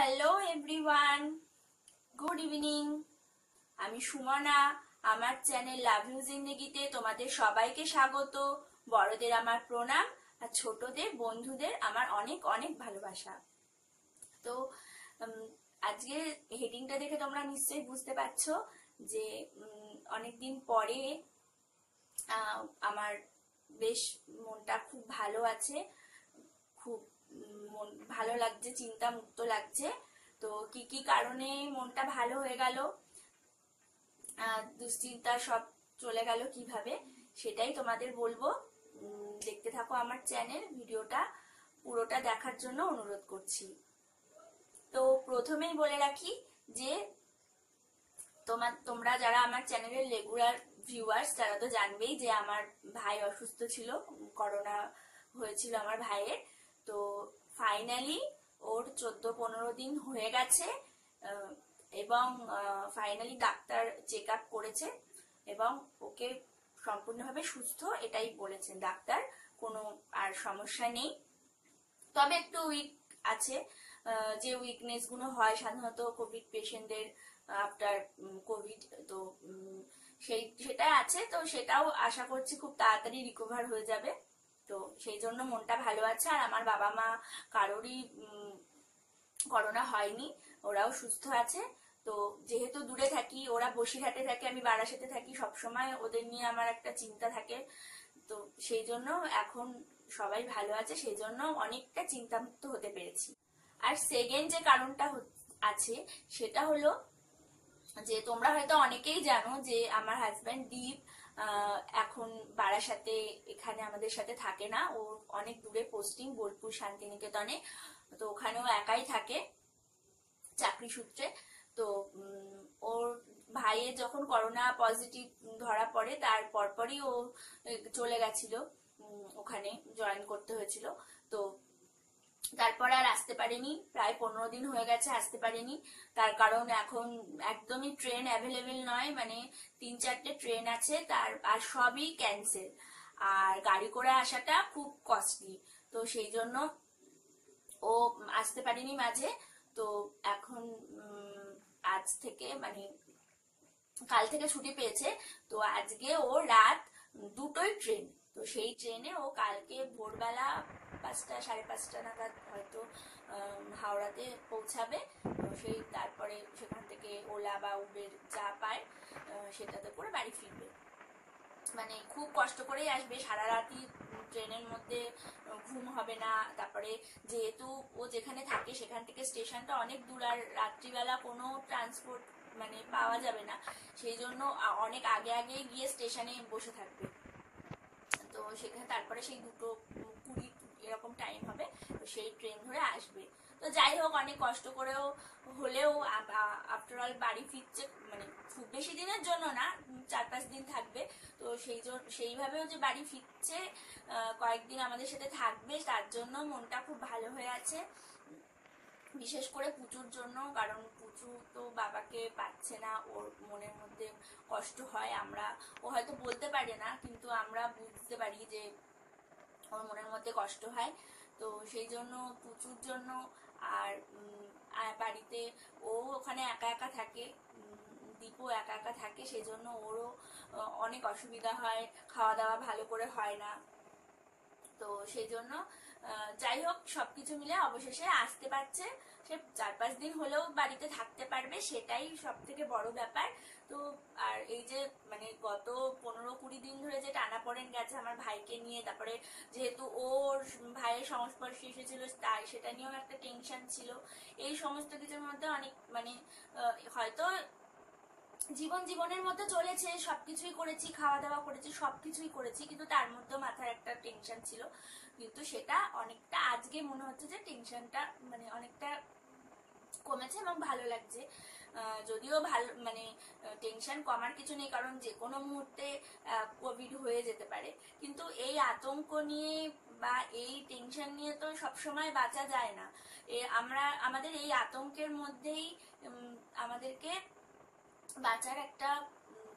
Hello everyone good evening আমি সুমনা, আমার channel love you জিন্দেগিতে তোমাদের সবাইকে স্বাগত। বড়দের আমার প্রণাম আর ছোটদের, বন্ধুদের আমার অনেক অনেক ভালোবাসা। তো আজকে হেডিংটা দেখে তোমরা নিশ্চয়ই বুঝতে পারছ যে অনেকদিন পরে আমার বেশ মনটা খুব ভালো আছে। খুব ভালো লাগছে চিন্তা মুক্ত লাগছে। তো কি কি কারণে মনটা ভালো হয়ে গেল দুশ্চিন্তা সব চলে গেল কীভাবে, সেটাই তোমাদের বলব। দেখতে থাকো আমার চ্যানেল, ভিডিওটা পুরোটা দেখার জন্য অনুরোধ করছি। তো প্রথমেই বলে রাখি যে তোমার তোমরা যারা আমার চ্যানেলের রেগুলার ভিউয়ার্স তারা তো জানবেই যে আমার ভাই অসুস্থ ছিল করোনা হয়েছিল আমার ভাইয়ের। ফাইনালি ওর চোদ্দ পনেরো দিন হয়ে গেছে এবং ফাইনালি ডাক্তার চেক আপ করেছে, এবং ওকে সম্পূর্ণভাবে সুস্থ এটাই বলেছেন ডাক্তার, কোনো আর সমস্যা নেই। তবে একটু উইক আছে যে উইকনেসগুলো হয় সাধারণত কোভিড পেশেন্টদের আফটার কোভিড তো সেই সেটা আছে, তো সেটাও আশা করছি খুব তাড়াতাড়ি রিকভার হয়ে যাবে। তো সেই জন্য মনটা ভালো আছে। আর আমার বাবা মা কারোরই করোনা হয়নি, ওরাও সুস্থ আছে। তো যেহেতু দূরে থাকি, ওরা বসিরহাটে থাকে, আমি বারাসাতে থাকি, সবসময় ওদের নিয়ে আমার একটা চিন্তা থাকে। তো সেই জন্য এখন সবাই ভালো আছে, সেই জন্য অনেকটা চিন্তামুক্ত হতে পেরেছি। আর সেকেন্ড যে কারণটা আছে, সেটা হলো যে তোমরা হয়তো অনেকেই জানো যে আমার হাজব্যান্ড দীপ এখন বারাসাতে এখানে আমাদের সাথে থাকে না। ও অনেক দূরে পোস্টিং বোলপুর শান্তিনিকেতনে। তো ওখানেও একাই থাকে চাকরি সূত্রে। তো ওর ভাইয়ের যখন করোনা পজিটিভ ধরা পড়ে, তার পরপরই ও চলে গেছিল ওখানে জয়েন করতে হয়েছিল। তারপর আর আসতে পারেনি। প্রায় পনেরো দিন হয়ে গেছে আসতে পারেনি। তার কারণ এখন একদমই ট্রেন অ্যাভেলেবেল নয় মানে তিন চারটে ট্রেন আছে, তার আর সবই ক্যান্সেল আর গাড়ি করে আসাটা খুব কস্টলি তো সেই জন্য ও আসতে পারেনি মাঝে। তো এখন আজ থেকে মানে কাল থেকে ছুটি পেয়েছে। তো আজকে ও রাত দুটোই ট্রেন তো সেই ট্রেনে ও কালকে ভোরবেলা পাঁচটা, সাড়ে পাঁচটা নাগাদ হয়তো হাওড়াতে পৌঁছাবে। তো সেই তারপরে সেখান থেকে ওলা বা উবের যা পায় সেটাতে করে বাড়ি ফিরবে। মানে খুব কষ্ট করেই আসবে। সারা রাতই ট্রেনের মধ্যে ঘুম হবে না। তারপরে যেহেতু ও যেখানে থাকে, সেখান থেকে স্টেশনটা অনেক দূর। আর রাত্রিবেলা কোনো ট্রান্সপোর্ট মানে পাওয়া যাবে না। সেই জন্য অনেক আগে আগে গিয়ে স্টেশনে বসে থাকবে। সেখানে তারপরে সেই দুটো কুড়ি এরকম টাইম হবে, তো সেই ট্রেন ধরে আসবে। তো যাই হোক, অনেক কষ্ট করেও হলেও আফটার অল বাড়ি ফিরছে মানে খুব বেশি দিনের জন্য না, চার পাঁচ দিন থাকবে। তো সেই জন্য সেইভাবেও যে বাড়ি ফিরছে কয়েকদিন আমাদের সাথে থাকবে, তার জন্য মনটা খুব ভালো হয়ে আছে। বিশেষ করে পুচুর জন্য, কারণ পুচু তো বাবাকে পাচ্ছে না, ওর মনের মধ্যে কষ্ট হয়, আমরা, ও হয়তো বলতে পারে না, কিন্তু আমরা বুঝতে পারি যে ওর মনের মধ্যে কষ্ট হয়। তো সেই জন্য পুচুর জন্য আর বাড়িতে ও ওখানে একা একা থাকে দীপও একা একা থাকে, সেই জন্য ওরও অনেক অসুবিধা হয়, খাওয়া দাওয়া ভালো করে হয় না। তো সেই জন্য যাই হোক, সবকিছু মিলে অবশেষে আসতে পারছে। সে চার পাঁচ দিন হলেও বাড়িতে থাকতে পারবে, সেটাই সব থেকে বড় ব্যাপার। তো, আর এই যে মানে গত পনেরো কুড়ি দিন ধরে যে টানা পড়েন গেছে আমার ভাইকে নিয়ে, তারপরে যেহেতু ওর ভাইয়ের সংস্পর্শে এসেছিল, তাই সেটা নিয়েও একটা টেনশন ছিল। এই সমস্ত কিছুর মধ্যে অনেক মানে হয়তো জীবন জীবনের মধ্যে চলেছে, সবকিছুই করেছি খাওয়া দাওয়া করেছি, সবকিছুই করেছি, কিন্তু তার মধ্যেও মাথায় একটা টেনশন ছিল। কিন্তু সেটা অনেকটা আজকে মনে হচ্ছে যে টেনশনটা মানে অনেকটা কমেছে এবং ভালো লাগছে। যদিও ভালো মানে টেনশন কমার কিছু নেই, কারণ যে কোনো মুহূর্তে কোভিড হয়ে যেতে পারে। কিন্তু এই আতঙ্ক নিয়ে বা এই টেনশন নিয়ে তো সবসময় বাঁচা যায় না। আমরা, আমাদের এই আতঙ্কের মধ্যেই আমাদেরকে বাঁচার একটা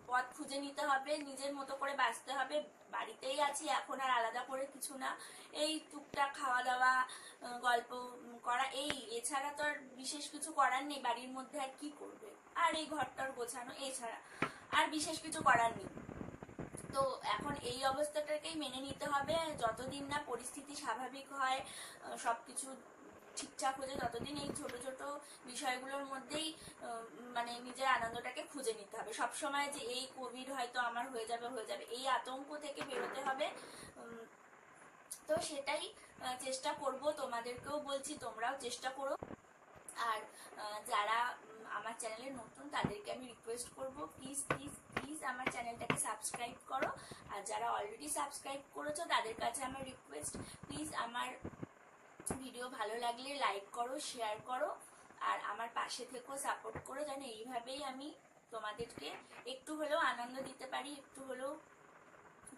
পথ খুঁজে নিতে হবে, নিজের মতো করে বাঁচতে হবে। বাড়িতেই আছি, এখন আর আলাদা করে কিছু না। এই টুকটাক খাওয়া দাওয়া গল্প করা, এই, এছাড়া তো আর বিশেষ কিছু করার নেই। বাড়ির মধ্যে আর কি করবে? আর এই ঘরটার গোছানো, এছাড়া আর বিশেষ কিছু করার নেই। তো এখন এই অবস্থাটাকেই মেনে নিতে হবে। যতদিন না পরিস্থিতি স্বাভাবিক হয় সবকিছু ঠিকঠাক হয়ে যায়, ততদিন এই ছোট ছোট বিষয়গুলোর মধ্যেই মানে নিজের আনন্দটাকে খুঁজে নিতে হবে। সব সময় যে এই কোভিড হয়তো আমার হয়ে যাবে হয়ে যাবে, এই আতঙ্ক থেকে বেরোতে হবে। তো সেটাই চেষ্টা করব। তোমাদেরকেও বলছি, তোমরাও চেষ্টা করো। আর যারা আমার চ্যানেলে নতুন, তাদেরকে আমি রিকোয়েস্ট করব প্লিজ প্লিজ প্লিজ আমার চ্যানেলটাকে সাবস্ক্রাইব করো। আর যারা অলরেডি সাবস্ক্রাইব করেছ, তাদের কাছে আমার রিকোয়েস্ট প্লিজ আমার ভিডিও ভালো লাগলে লাইক করো শেয়ার করো। আর আমার পাশে থেকেও সাপোর্ট করো যেন এইভাবেই আমি তোমাদেরকে একটু হলেও আনন্দ দিতে পারি, একটু হলেও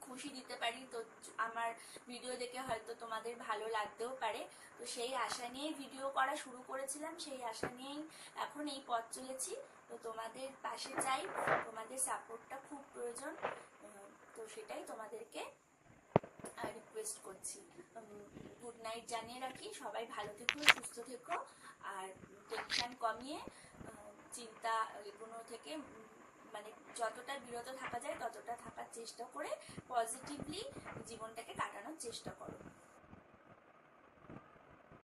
খুশি দিতে পারি। তো আমার ভিডিও দেখে হয়তো তোমাদের ভালো লাগতেও পারে। তো সেই আশা নিয়েই ভিডিও করা শুরু করেছিলাম, সেই আশা নিয়েই এখন এই পথ চলেছি। তো তোমাদের পাশে চাই, তোমাদের সাপোর্টটা খুব প্রয়োজন। তো সেটাই তোমাদেরকে রিকোয়েস্ট করছি। গুড নাইট জানিয়ে রাখি। সবাই ভালো থেকো, সুস্থ থেকো। আর টেনশন কমিয়ে চিন্তা এগুলো থেকে মানে যতটা বিরত থাকা যায় ততটা থাকার চেষ্টা করে পজিটিভলি জীবনটাকে কাটানোর চেষ্টা করো।